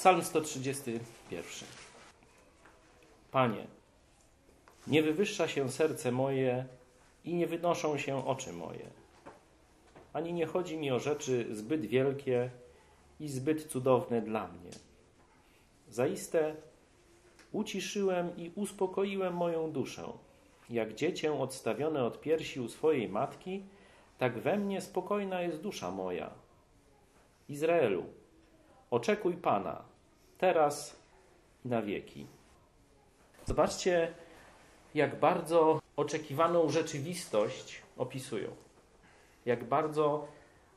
Psalm 131. Panie, nie wywyższa się serce moje i nie wynoszą się oczy moje. Ani nie chodzi mi o rzeczy zbyt wielkie i zbyt cudowne dla mnie. Zaiste uciszyłem i uspokoiłem moją duszę. Jak dziecię odstawione od piersi u swojej matki, tak we mnie spokojna jest dusza moja. Izraelu, oczekuj Pana, teraz na wieki. Zobaczcie, jak bardzo oczekiwaną rzeczywistość opisują. Jak bardzo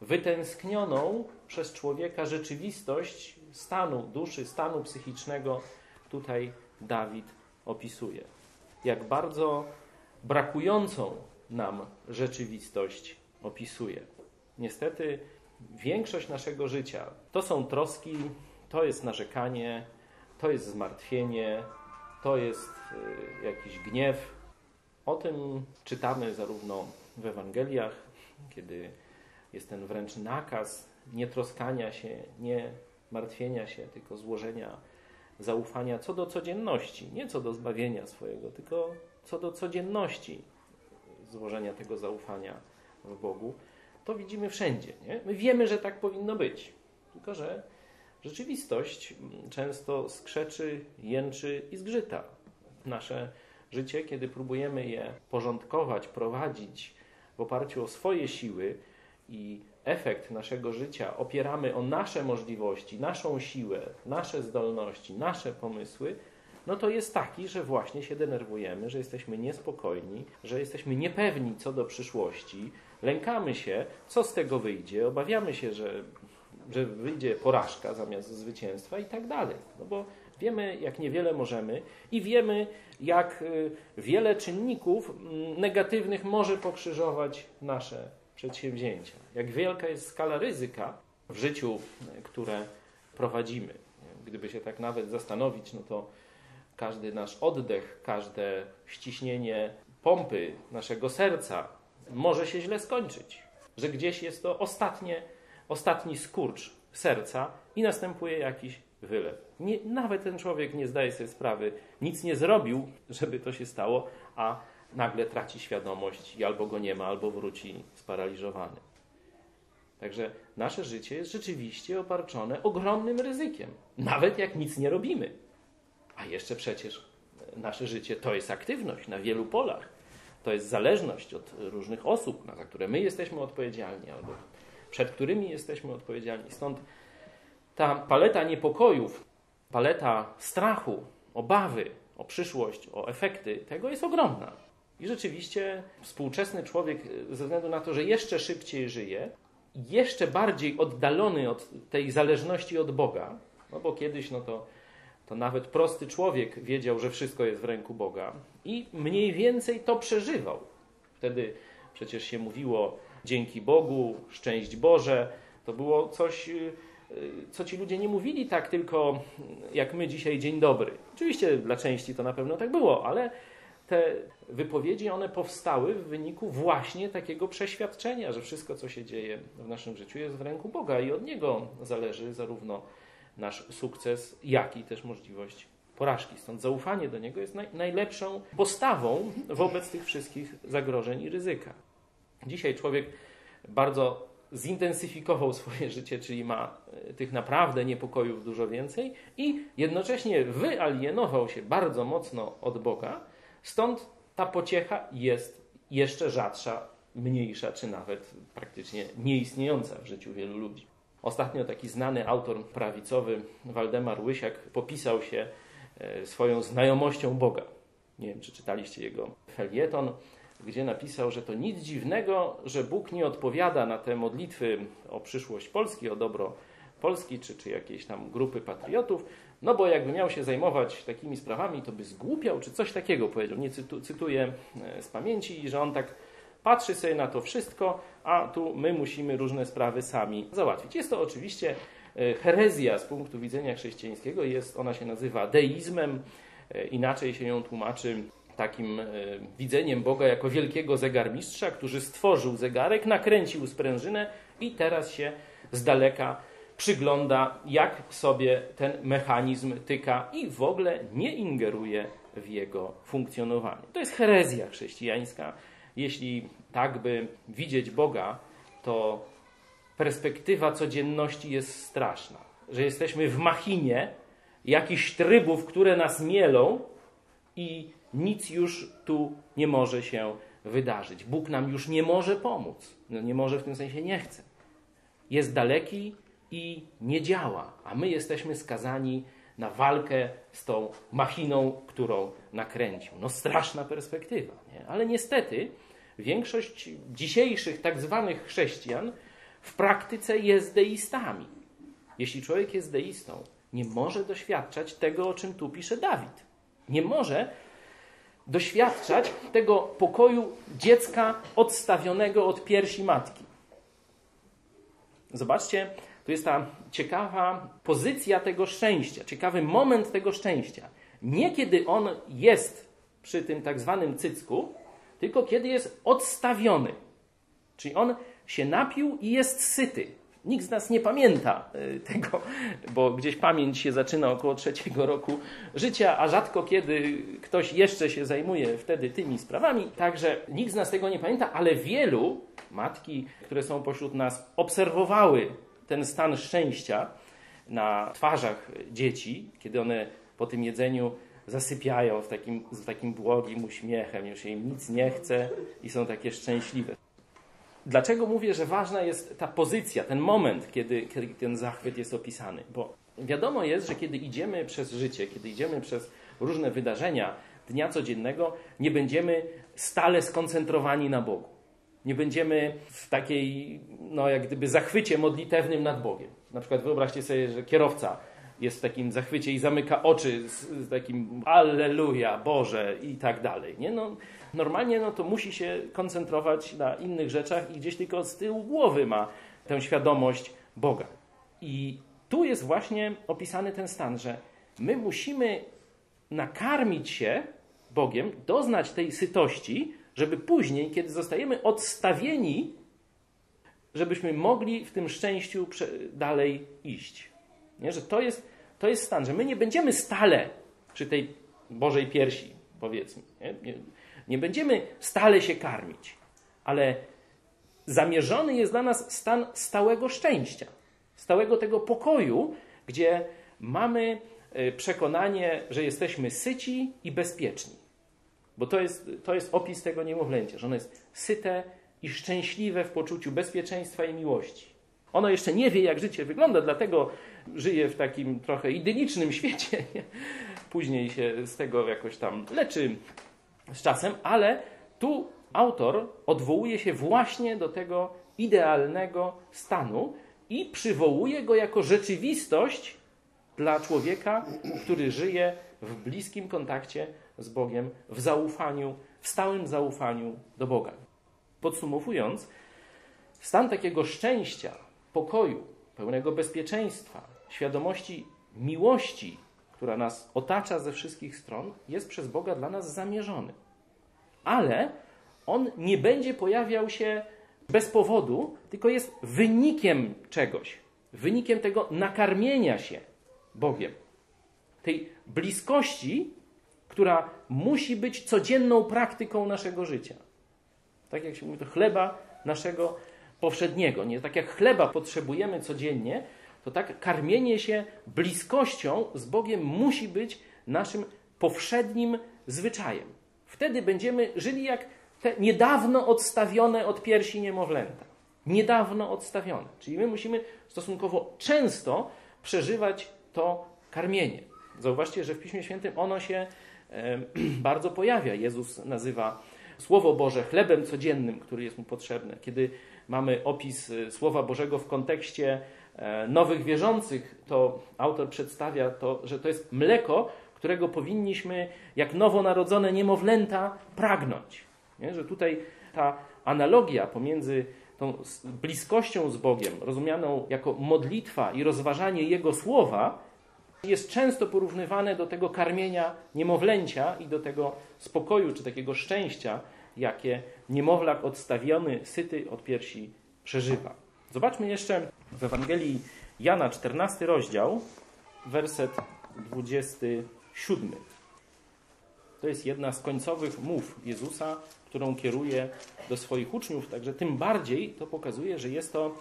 wytęsknioną przez człowieka rzeczywistość stanu duszy, stanu psychicznego tutaj Dawid opisuje. Jak bardzo brakującą nam rzeczywistość opisuje. Niestety, większość naszego życia to są troski, to jest narzekanie, to jest zmartwienie, to jest y, jakiś gniew. O tym czytamy zarówno w Ewangeliach, kiedy jest ten wręcz nakaz nie troskania się, nie martwienia się, tylko złożenia zaufania co do codzienności, nie co do zbawienia swojego, tylko co do codzienności złożenia tego zaufania w Bogu, to widzimy wszędzie. Nie? My wiemy, że tak powinno być, tylko że rzeczywistość często skrzeczy, jęczy i zgrzyta. Nasze życie, kiedy próbujemy je porządkować, prowadzić w oparciu o swoje siły i efekt naszego życia opieramy o nasze możliwości, naszą siłę, nasze zdolności, nasze pomysły, no to jest taki, że właśnie się denerwujemy, że jesteśmy niespokojni, że jesteśmy niepewni co do przyszłości, lękamy się, co z tego wyjdzie, obawiamy się, że, że wyjdzie porażka zamiast zwycięstwa i tak dalej. No bo wiemy, jak niewiele możemy i wiemy, jak y, wiele czynników mm, negatywnych może pokrzyżować nasze przedsięwzięcia. Jak wielka jest skala ryzyka w życiu, które prowadzimy. Gdyby się tak nawet zastanowić, no to każdy nasz oddech, każde ściśnienie pompy naszego serca może się źle skończyć. Że gdzieś jest to ostatnie, ostatni skurcz serca i następuje jakiś wylew. Nie, nawet ten człowiek nie zdaje sobie sprawy, nic nie zrobił, żeby to się stało, a nagle traci świadomość i albo go nie ma, albo wróci sparaliżowany. Także nasze życie jest rzeczywiście obarczone ogromnym ryzykiem, nawet jak nic nie robimy. A jeszcze przecież nasze życie to jest aktywność na wielu polach. To jest zależność od różnych osób, za które my jesteśmy odpowiedzialni albo przed którymi jesteśmy odpowiedzialni. Stąd ta paleta niepokojów, paleta strachu, obawy o przyszłość, o efekty tego jest ogromna. I rzeczywiście współczesny człowiek, ze względu na to, że jeszcze szybciej żyje, jeszcze bardziej oddalony od tej zależności od Boga, no bo kiedyś no to, to nawet prosty człowiek wiedział, że wszystko jest w ręku Boga i mniej więcej to przeżywał. Wtedy przecież się mówiło dzięki Bogu, szczęść Boże. To było coś, y, co ci ludzie nie mówili tak tylko jak my dzisiaj dzień dobry. Oczywiście dla części to na pewno tak było, ale te wypowiedzi, one powstały w wyniku właśnie takiego przeświadczenia, że wszystko, co się dzieje w naszym życiu, jest w ręku Boga i od Niego zależy zarówno nasz sukces, jak i też możliwość porażki. Stąd zaufanie do Niego jest naj, najlepszą postawą wobec tych wszystkich zagrożeń i ryzyka. Dzisiaj człowiek bardzo zintensyfikował swoje życie, czyli ma e, tych naprawdę niepokojów dużo więcej i jednocześnie wyalienował się bardzo mocno od Boga, Stąd ta pociecha jest jeszcze rzadsza, mniejsza, czy nawet praktycznie nieistniejąca w życiu wielu ludzi. Ostatnio taki znany autor prawicowy, Waldemar Łysiak, popisał się e, swoją znajomością Boga. Nie wiem, czy czytaliście jego felieton, gdzie napisał, że to nic dziwnego, że Bóg nie odpowiada na te modlitwy o przyszłość Polski, o dobro Polski, czy, czy jakiejś tam grupy patriotów, no bo jakby miał się zajmować takimi sprawami, to by zgłupiał, czy coś takiego powiedział. Nie cytu, cytuję e, z pamięci, że on tak patrzy sobie na to wszystko, a tu my musimy różne sprawy sami załatwić. Jest to oczywiście e, herezja z punktu widzenia chrześcijańskiego, jest, ona się nazywa deizmem, e, inaczej się ją tłumaczy takim widzeniem Boga jako wielkiego zegarmistrza, który stworzył zegarek, nakręcił sprężynę i teraz się z daleka przygląda, jak sobie ten mechanizm tyka i w ogóle nie ingeruje w jego funkcjonowanie. To jest herezja chrześcijańska. Jeśli tak by widzieć Boga, to perspektywa codzienności jest straszna. Że jesteśmy w machinie jakichś trybów, które nas mielą i nic już tu nie może się wydarzyć. Bóg nam już nie może pomóc. No nie może w tym sensie nie chce. Jest daleki i nie działa, a my jesteśmy skazani na walkę z tą machiną, którą nakręcił. No straszna perspektywa, nie? ale niestety większość dzisiejszych tak zwanych chrześcijan w praktyce jest deistami. Jeśli człowiek jest deistą, nie może doświadczać tego, o czym tu pisze Dawid. Nie może doświadczać tego pokoju dziecka odstawionego od piersi matki. Zobaczcie, tu jest ta ciekawa pozycja tego szczęścia, ciekawy moment tego szczęścia. Nie kiedy on jest przy tym tak zwanym cycku, tylko kiedy jest odstawiony. Czyli on się napił i jest syty. Nikt z nas nie pamięta y, tego, bo gdzieś pamięć się zaczyna około trzeciego roku życia, a rzadko kiedy ktoś jeszcze się zajmuje wtedy tymi sprawami. Także nikt z nas tego nie pamięta, ale wielu matki, które są pośród nas, obserwowały ten stan szczęścia na twarzach dzieci, kiedy one po tym jedzeniu zasypiają w takim, z takim błogim uśmiechem, już im nic nie chce i są takie szczęśliwe. Dlaczego mówię, że ważna jest ta pozycja, ten moment, kiedy, kiedy ten zachwyt jest opisany? Bo wiadomo jest, że kiedy idziemy przez życie, kiedy idziemy przez różne wydarzenia dnia codziennego, nie będziemy stale skoncentrowani na Bogu. Nie będziemy w takiej, no jak gdyby, zachwycie modlitewnym nad Bogiem. Na przykład wyobraźcie sobie, że kierowca jest w takim zachwycie i zamyka oczy z, z takim Alleluja, Boże i tak dalej. Nie? No, normalnie no, to musi się koncentrować na innych rzeczach i gdzieś tylko z tyłu głowy ma tę świadomość Boga. I tu jest właśnie opisany ten stan, że my musimy nakarmić się Bogiem, doznać tej sytości, żeby później, kiedy zostajemy odstawieni, żebyśmy mogli w tym szczęściu dalej iść. Nie? Że to jest, to jest stan, że my nie będziemy stale przy tej Bożej piersi, powiedzmy. Nie? Nie, nie będziemy stale się karmić, ale zamierzony jest dla nas stan stałego szczęścia, stałego tego pokoju, gdzie mamy e, przekonanie, że jesteśmy syci i bezpieczni. Bo to jest, to jest opis tego niemowlęcia, że ono jest syte i szczęśliwe w poczuciu bezpieczeństwa i miłości. Ono jeszcze nie wie, jak życie wygląda, dlatego żyje w takim trochę idylicznym świecie. Później się z tego jakoś tam leczy z czasem, ale tu autor odwołuje się właśnie do tego idealnego stanu i przywołuje go jako rzeczywistość dla człowieka, który żyje w bliskim kontakcie z Bogiem, w zaufaniu, w stałym zaufaniu do Boga. Podsumowując, stan takiego szczęścia, pokoju, pełnego bezpieczeństwa, świadomości miłości, która nas otacza ze wszystkich stron, jest przez Boga dla nas zamierzony. Ale on nie będzie pojawiał się bez powodu, tylko jest wynikiem czegoś, wynikiem tego nakarmienia się Bogiem, tej bliskości, która musi być codzienną praktyką naszego życia. Tak jak się mówi, to chleba naszego powszedniego. Nie tak jak chleba potrzebujemy codziennie, to tak karmienie się bliskością z Bogiem musi być naszym powszednim zwyczajem. Wtedy będziemy żyli jak te niedawno odstawione od piersi niemowlęta. Niedawno odstawione. Czyli my musimy stosunkowo często przeżywać to karmienie. Zauważcie, że w Piśmie Świętym ono się bardzo pojawia. Jezus nazywa Słowo Boże chlebem codziennym, który jest mu potrzebny. Kiedy mamy opis e, Słowa Bożego w kontekście nowych wierzących, to autor przedstawia to, że to jest mleko, którego powinniśmy, jak nowonarodzone niemowlęta, pragnąć. Nie? Że tutaj ta analogia pomiędzy tą bliskością z Bogiem, rozumianą jako modlitwa i rozważanie Jego słowa, jest często porównywane do tego karmienia niemowlęcia i do tego spokoju czy takiego szczęścia, jakie niemowlak odstawiony, syty od piersi przeżywa. Zobaczmy jeszcze w Ewangelii Jana 14 rozdział, werset 27. To jest jedna z końcowych mów Jezusa, którą kieruje do swoich uczniów, także tym bardziej to pokazuje, że jest to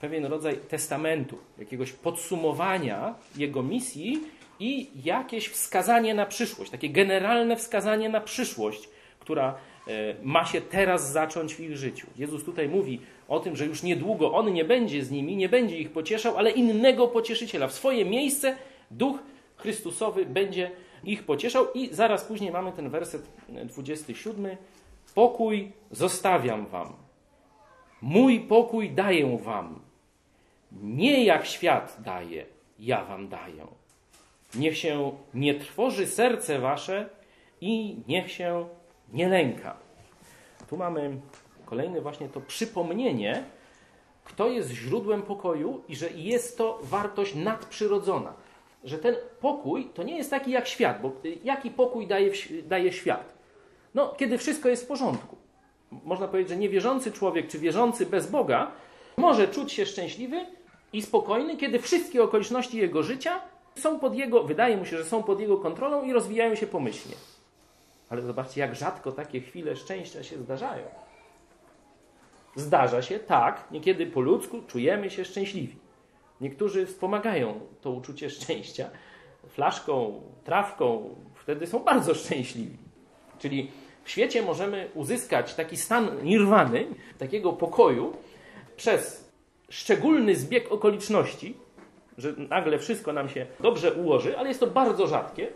pewien rodzaj testamentu, jakiegoś podsumowania jego misji i jakieś wskazanie na przyszłość, takie generalne wskazanie na przyszłość, która ma się teraz zacząć w ich życiu. Jezus tutaj mówi o tym, że już niedługo On nie będzie z nimi, nie będzie ich pocieszał, ale innego pocieszyciela. W swoje miejsce Duch Chrystusowy będzie ich pocieszał i zaraz później mamy ten werset 27. Pokój zostawiam wam. Mój pokój daję wam. Nie jak świat daje, ja wam daję. Niech się nie trwoży serce wasze i niech się nie lęka. Tu mamy kolejne właśnie to przypomnienie, kto jest źródłem pokoju i że jest to wartość nadprzyrodzona. Że ten pokój to nie jest taki jak świat, bo jaki pokój daje, daje świat? No, kiedy wszystko jest w porządku. Można powiedzieć, że niewierzący człowiek, czy wierzący bez Boga, może czuć się szczęśliwy i spokojny, kiedy wszystkie okoliczności jego życia są pod jego, wydaje mu się, że są pod jego kontrolą i rozwijają się pomyślnie. Ale zobaczcie, jak rzadko takie chwile szczęścia się zdarzają. Zdarza się tak, niekiedy po ludzku czujemy się szczęśliwi. Niektórzy wspomagają to uczucie szczęścia flaszką, trawką, wtedy są bardzo szczęśliwi. Czyli w świecie możemy uzyskać taki stan nirwany, takiego pokoju, przez szczególny zbieg okoliczności, że nagle wszystko nam się dobrze ułoży, ale jest to bardzo rzadkie,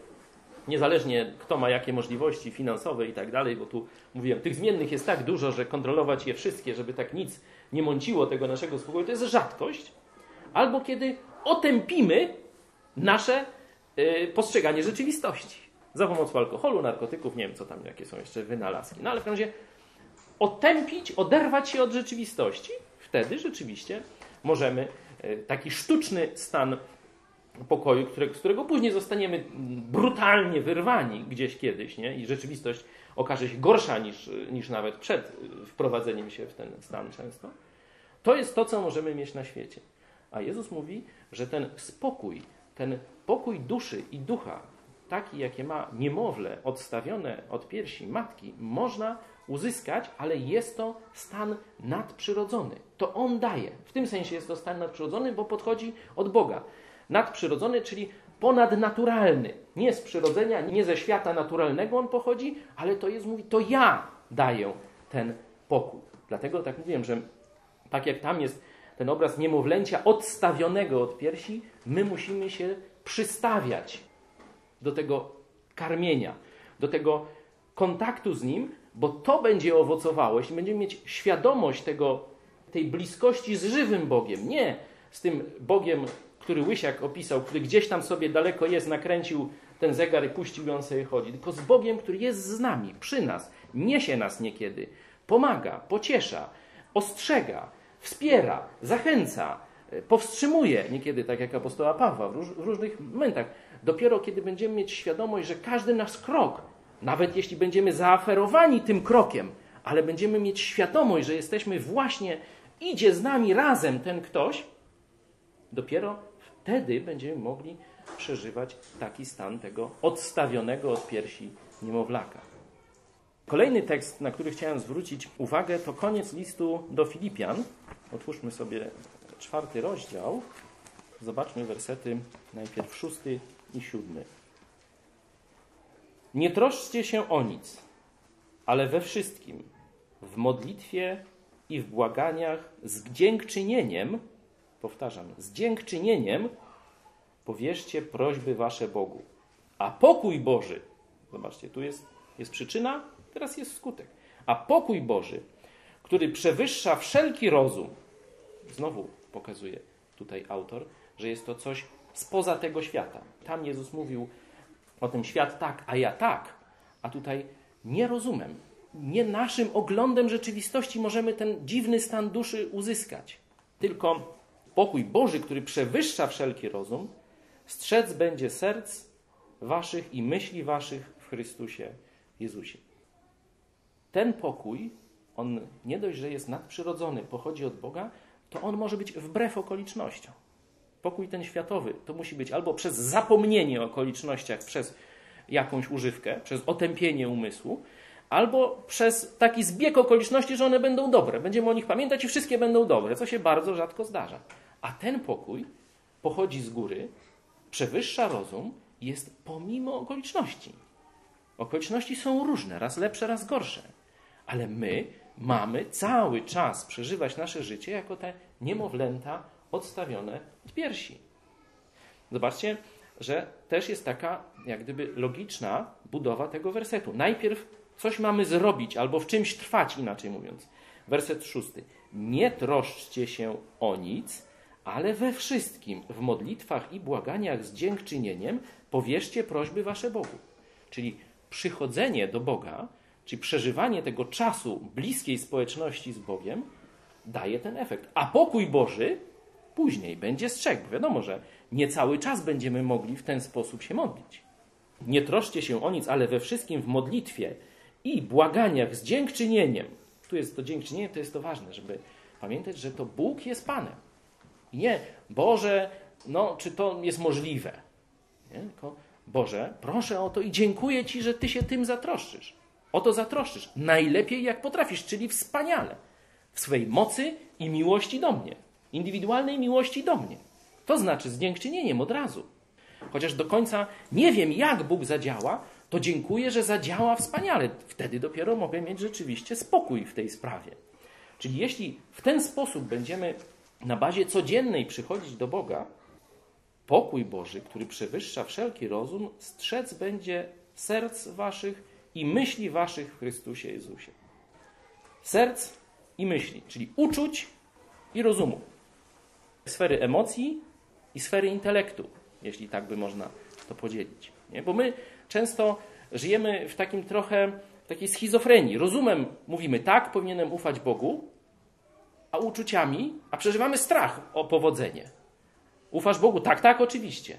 niezależnie kto ma jakie możliwości finansowe i tak dalej, bo tu mówiłem, tych zmiennych jest tak dużo, że kontrolować je wszystkie, żeby tak nic nie mąciło tego naszego spokoju, to jest rzadkość. Albo kiedy otępimy nasze yy, postrzeganie rzeczywistości za pomocą alkoholu, narkotyków, nie wiem co tam, jakie są jeszcze wynalazki. No ale w każdym razie otępić, oderwać się od rzeczywistości, wtedy rzeczywiście możemy e, taki sztuczny stan pokoju, które, z którego później zostaniemy brutalnie wyrwani gdzieś kiedyś, nie? i rzeczywistość okaże się gorsza niż, niż nawet przed wprowadzeniem się w ten stan często, to jest to, co możemy mieć na świecie. A Jezus mówi, że ten spokój, ten pokój duszy i ducha, taki jakie ma niemowlę odstawione od piersi matki, można uzyskać, ale jest to stan nadprzyrodzony. To On daje. W tym sensie jest to stan nadprzyrodzony, bo podchodzi od Boga. Nadprzyrodzony, czyli ponadnaturalny. Nie z przyrodzenia, nie ze świata naturalnego on pochodzi, ale to jest, mówi, to ja daję ten pokój. Dlatego tak mówiłem, że tak jak tam jest ten obraz niemowlęcia odstawionego od piersi, my musimy się przystawiać do tego karmienia, do tego kontaktu z nim, bo to będzie owocowało, jeśli będziemy mieć świadomość tego, tej bliskości z żywym Bogiem, nie z tym Bogiem, który Łysiak opisał, który gdzieś tam sobie daleko jest, nakręcił ten zegar i puścił ją sobie chodzi, tylko z Bogiem, który jest z nami, przy nas, niesie nas niekiedy, pomaga, pociesza, ostrzega, wspiera, zachęca, powstrzymuje, niekiedy tak jak apostoła Pawła w, róż, w różnych momentach. Dopiero kiedy będziemy mieć świadomość, że każdy nasz krok nawet jeśli będziemy zaaferowani tym krokiem, ale będziemy mieć świadomość, że jesteśmy właśnie, idzie z nami razem ten ktoś, dopiero wtedy będziemy mogli przeżywać taki stan tego odstawionego od piersi niemowlaka. Kolejny tekst, na który chciałem zwrócić uwagę, to koniec listu do Filipian. Otwórzmy sobie czwarty rozdział. Zobaczmy wersety najpierw szósty i siódmy. Nie troszczcie się o nic, ale we wszystkim, w modlitwie i w błaganiach z dziękczynieniem, powtarzam, z dziękczynieniem powierzcie prośby wasze Bogu. A pokój Boży, zobaczcie, tu jest, jest przyczyna, teraz jest skutek. A pokój Boży, który przewyższa wszelki rozum, znowu pokazuje tutaj autor, że jest to coś spoza tego świata. Tam Jezus mówił, o tym świat tak, a ja tak, a tutaj nie rozumiem. Nie naszym oglądem rzeczywistości możemy ten dziwny stan duszy uzyskać. Tylko pokój Boży, który przewyższa wszelki rozum, strzec będzie serc waszych i myśli waszych w Chrystusie Jezusie. Ten pokój, on nie dość, że jest nadprzyrodzony, pochodzi od Boga, to on może być wbrew okolicznościom. Pokój ten światowy to musi być albo przez zapomnienie o okolicznościach, przez jakąś używkę, przez otępienie umysłu, albo przez taki zbieg okoliczności, że one będą dobre. Będziemy o nich pamiętać i wszystkie będą dobre, co się bardzo rzadko zdarza. A ten pokój pochodzi z góry, przewyższa rozum jest pomimo okoliczności. Okoliczności są różne, raz lepsze, raz gorsze. Ale my mamy cały czas przeżywać nasze życie jako te niemowlęta odstawione od piersi. Zobaczcie, że też jest taka jak gdyby logiczna budowa tego wersetu. Najpierw coś mamy zrobić albo w czymś trwać, inaczej mówiąc. Werset szósty. Nie troszczcie się o nic, ale we wszystkim, w modlitwach i błaganiach z dziękczynieniem, powierzcie prośby wasze Bogu. Czyli przychodzenie do Boga, czyli przeżywanie tego czasu bliskiej społeczności z Bogiem, daje ten efekt. A pokój Boży później będzie strzegł. Wiadomo, że nie cały czas będziemy mogli w ten sposób się modlić. Nie troszcie się o nic, ale we wszystkim w modlitwie i błaganiach z dziękczynieniem. Tu jest to dziękczynienie, to jest to ważne, żeby pamiętać, że to Bóg jest Panem. Nie, Boże, no, czy to jest możliwe? Nie? Tylko, Boże, proszę o to i dziękuję Ci, że Ty się tym zatroszczysz. O to zatroszczysz. Najlepiej jak potrafisz, czyli wspaniale. W swej mocy i miłości do mnie. Indywidualnej miłości do mnie. To znaczy z dziękczynieniem od razu. Chociaż do końca nie wiem, jak Bóg zadziała, to dziękuję, że zadziała wspaniale. Wtedy dopiero mogę mieć rzeczywiście spokój w tej sprawie. Czyli jeśli w ten sposób będziemy na bazie codziennej przychodzić do Boga, pokój Boży, który przewyższa wszelki rozum, strzec będzie serc waszych i myśli waszych w Chrystusie Jezusie. Serc i myśli, czyli uczuć i rozumu. Sfery emocji i sfery intelektu, jeśli tak by można to podzielić. Nie? Bo my często żyjemy w takim trochę takiej schizofrenii. Rozumem mówimy tak, powinienem ufać Bogu, a uczuciami, a przeżywamy strach o powodzenie. Ufasz Bogu? Tak, tak, oczywiście.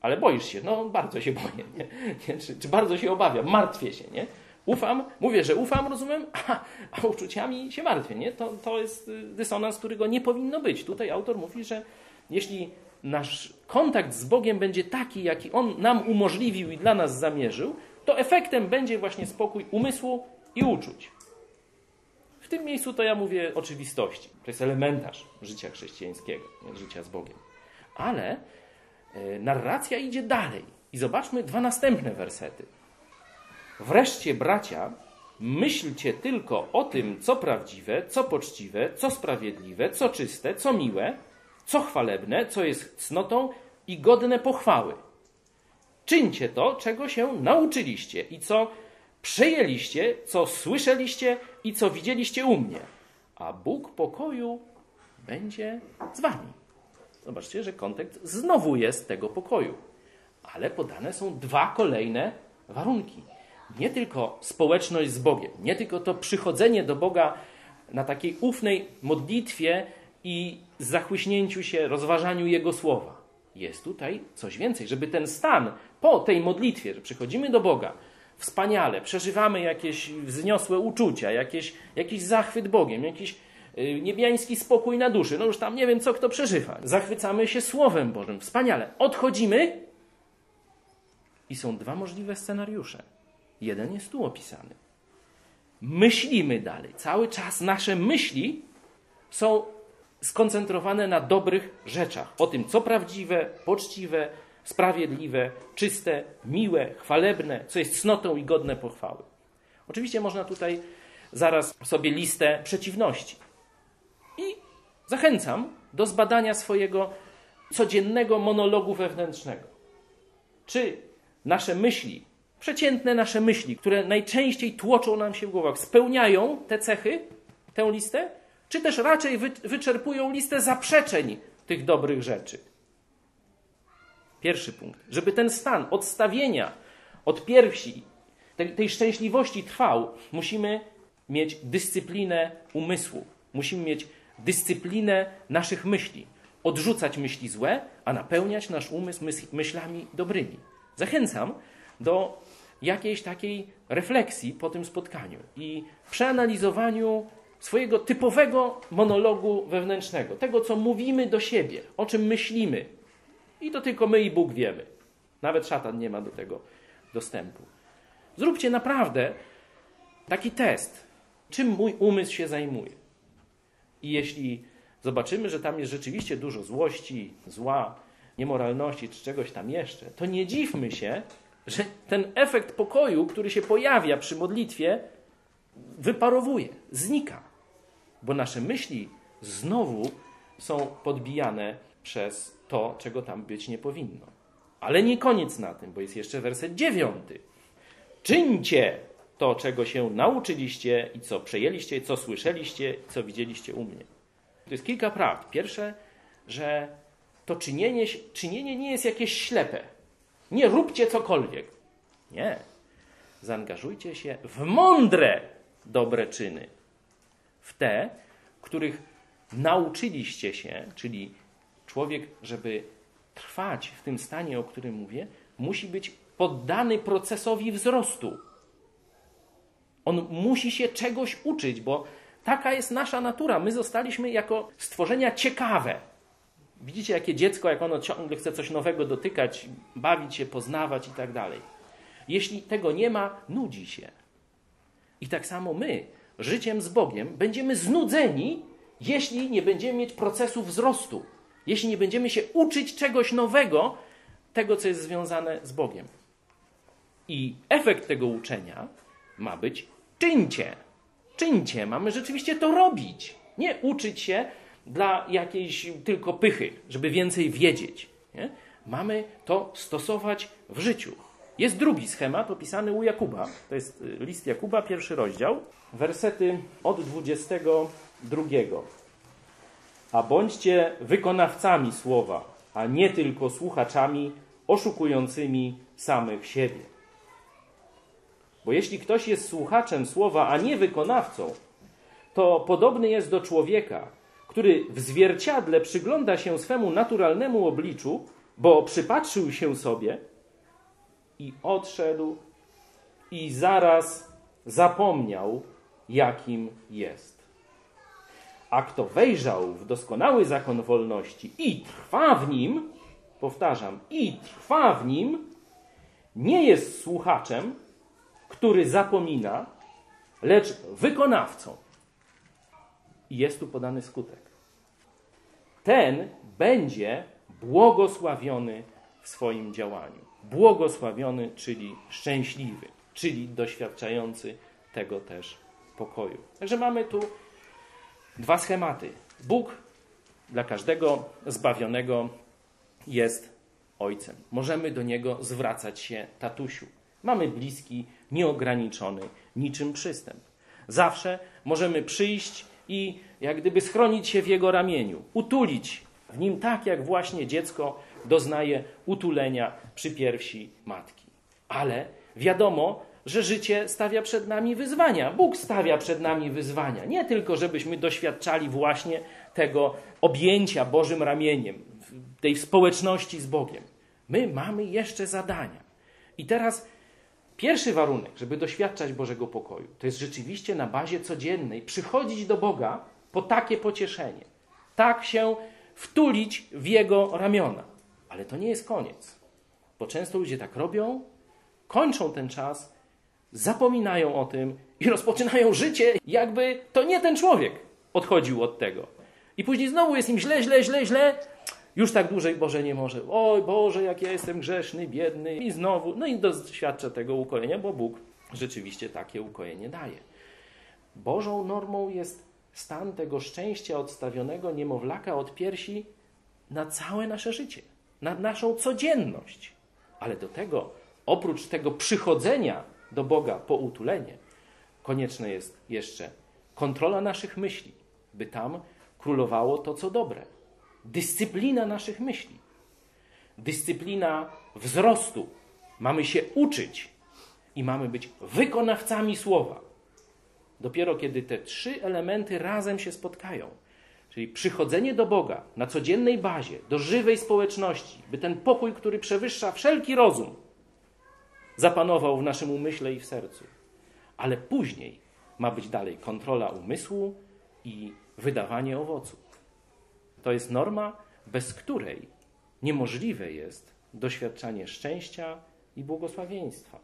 Ale boisz się? No, bardzo się boję. Nie? Nie? Czy, czy, bardzo się obawiam? Martwię się, nie? Ufam, mówię, że ufam, rozumiem, a, a uczuciami się martwię, nie? To, to jest dysonans, którego nie powinno być. Tutaj autor mówi, że jeśli nasz kontakt z Bogiem będzie taki, jaki On nam umożliwił i dla nas zamierzył, to efektem będzie właśnie spokój umysłu i uczuć. Tym miejscu to ja mówię oczywistości. To jest elementarz życia chrześcijańskiego, życia z Bogiem. Ale e, narracja idzie dalej. I zobaczmy dwa następne wersety. Wreszcie, bracia, myślcie tylko o tym, co prawdziwe, co poczciwe, co sprawiedliwe, co czyste, co miłe, co chwalebne, co jest cnotą i godne pochwały. Czyńcie to, czego się nauczyliście i co przyjęliście, co słyszeliście i co widzieliście u mnie. A Bóg pokoju będzie z wami. Zobaczcie, że kontekst znowu jest tego pokoju. Ale podane są dwa kolejne warunki. Nie tylko społeczność z Bogiem, nie tylko to przychodzenie do Boga na takiej ufnej modlitwie i zachłyśnięciu się, rozważaniu Jego słowa. Jest tutaj coś więcej, żeby ten stan po tej modlitwie, że przychodzimy do Boga, wspaniale, przeżywamy jakieś wzniosłe uczucia, jakieś, jakiś zachwyt Bogiem, jakiś y, niebiański spokój na duszy. No już tam nie wiem, co kto przeżywa. Zachwycamy się Słowem Bożym. Wspaniale. Odchodzimy i są dwa możliwe scenariusze. Jeden jest tu opisany. Myślimy dalej. Cały czas nasze myśli są skoncentrowane na dobrych rzeczach. O tym, co prawdziwe, poczciwe, sprawiedliwe, czyste, miłe, chwalebne, co jest cnotą i godne pochwały. Oczywiście można tutaj zaraz sobie listę przeciwności. I zachęcam do zbadania swojego codziennego monologu wewnętrznego. Czy nasze myśli, przeciętne nasze myśli, które najczęściej tłoczą nam się w głowach, spełniają te cechy, tę listę? czy też raczej wyczerpują listę zaprzeczeń tych dobrych rzeczy. Pierwszy punkt. Żeby ten stan odstawienia od piersi, tej, tej szczęśliwości trwał, musimy mieć dyscyplinę umysłu. Musimy mieć dyscyplinę naszych myśli. Odrzucać myśli złe, a napełniać nasz umysł myślami dobrymi. Zachęcam do jakiejś takiej refleksji po tym spotkaniu i przeanalizowaniu swojego typowego monologu wewnętrznego, tego, co mówimy do siebie, o czym myślimy. I to tylko my i Bóg wiemy. Nawet szatan nie ma do tego dostępu. Zróbcie naprawdę taki test, czym mój umysł się zajmuje. I jeśli zobaczymy, że tam jest rzeczywiście dużo złości, zła, niemoralności czy czegoś tam jeszcze, to nie dziwmy się, że ten efekt pokoju, który się pojawia przy modlitwie, wyparowuje, znika, bo nasze myśli znowu są podbijane przez to, czego tam być nie powinno. Ale nie koniec na tym, bo jest jeszcze werset dziewiąty. Czyńcie to, czego się nauczyliście i co przejęliście, co słyszeliście, co widzieliście u mnie. To jest kilka prawd. Pierwsze, że to czynienie, czynienie nie jest jakieś ślepe. Nie róbcie cokolwiek. Nie. Zaangażujcie się w mądre, dobre czyny. W te, których nauczyliście się, czyli człowiek, żeby trwać w tym stanie, o którym mówię, musi być poddany procesowi wzrostu. On musi się czegoś uczyć, bo taka jest nasza natura. My zostaliśmy jako stworzenia ciekawe. Widzicie, jakie dziecko, jak ono ciągle chce coś nowego dotykać, bawić się, poznawać i tak dalej. Jeśli tego nie ma, nudzi się. I tak samo my, życiem z Bogiem, będziemy znudzeni, jeśli nie będziemy mieć procesu wzrostu, jeśli nie będziemy się uczyć czegoś nowego, tego, co jest związane z Bogiem. I efekt tego uczenia ma być czyńcie. Czyńcie, mamy rzeczywiście to robić. Nie uczyć się dla jakiejś tylko pychy, żeby więcej wiedzieć. Nie? Mamy to stosować w życiu. Jest drugi schemat opisany u Jakuba. To jest y, list Jakuba, pierwszy rozdział, wersety od 22. A bądźcie wykonawcami słowa, a nie tylko słuchaczami oszukującymi samych siebie. Bo jeśli ktoś jest słuchaczem słowa, a nie wykonawcą, to podobny jest do człowieka, który w zwierciadle przygląda się swemu naturalnemu obliczu, bo przypatrzył się sobie i odszedł i zaraz zapomniał, jakim jest. A kto wejrzał w doskonały zakon wolności i trwa w nim, powtarzam, i trwa w nim, nie jest słuchaczem, który zapomina, lecz wykonawcą. I jest tu podany skutek. Ten będzie błogosławiony w swoim działaniu. Błogosławiony, czyli szczęśliwy, czyli doświadczający tego też pokoju. Także mamy tu dwa schematy. Bóg dla każdego zbawionego jest Ojcem. Możemy do Niego zwracać się tatusiu. Mamy bliski, nieograniczony niczym przystęp. Zawsze możemy przyjść i jak gdyby schronić się w Jego ramieniu, utulić w nim tak, jak właśnie dziecko doznaje utulenia przy piersi matki. Ale wiadomo, że życie stawia przed nami wyzwania. Bóg stawia przed nami wyzwania. Nie tylko, żebyśmy doświadczali właśnie tego objęcia Bożym ramieniem, tej społeczności z Bogiem. My mamy jeszcze zadania. I teraz pierwszy warunek, żeby doświadczać Bożego pokoju, to jest rzeczywiście na bazie codziennej przychodzić do Boga po takie pocieszenie. Tak się wtulić w Jego ramiona. Ale to nie jest koniec. Bo często ludzie tak robią, kończą ten czas, zapominają o tym i rozpoczynają życie, jakby to nie ten człowiek odchodził od tego. I później znowu jest im źle, źle, źle, źle, już tak dłużej Boże nie może. Oj Boże, jak ja jestem grzeszny, biedny i znowu. No i doświadcza tego ukojenia, bo Bóg rzeczywiście takie ukojenie daje. Bożą normą jest stan tego szczęścia odstawionego niemowlaka od piersi na całe nasze życie, na naszą codzienność. Ale do tego, oprócz tego przychodzenia do Boga po utulenie, konieczne jest jeszcze kontrola naszych myśli, by tam królowało to, co dobre dyscyplina naszych myśli, dyscyplina wzrostu. Mamy się uczyć i mamy być wykonawcami słowa. Dopiero kiedy te trzy elementy razem się spotkają, czyli przychodzenie do Boga na codziennej bazie, do żywej społeczności, by ten pokój, który przewyższa wszelki rozum, zapanował w naszym umyśle i w sercu. Ale później ma być dalej kontrola umysłu, i wydawanie owoców. To jest norma, bez której niemożliwe jest doświadczanie szczęścia i błogosławieństwa.